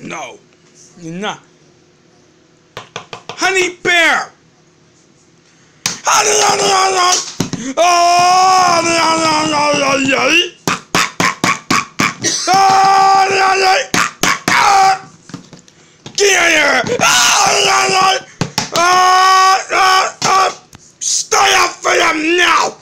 No, you're not. Honey bear. Stay up for them now!